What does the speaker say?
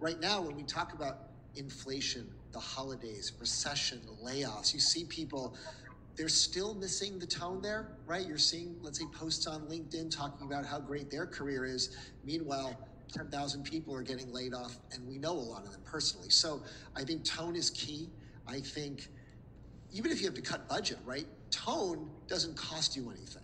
right now, when we talk about inflation, the holidays, recession, layoffs, you see people, they're still missing the tone there, right? You're seeing, let's say, posts on LinkedIn talking about how great their career is. Meanwhile, 10,000 people are getting laid off, and we know a lot of them personally. So I think tone is key. I think even if you have to cut budget, right? Tone doesn't cost you anything.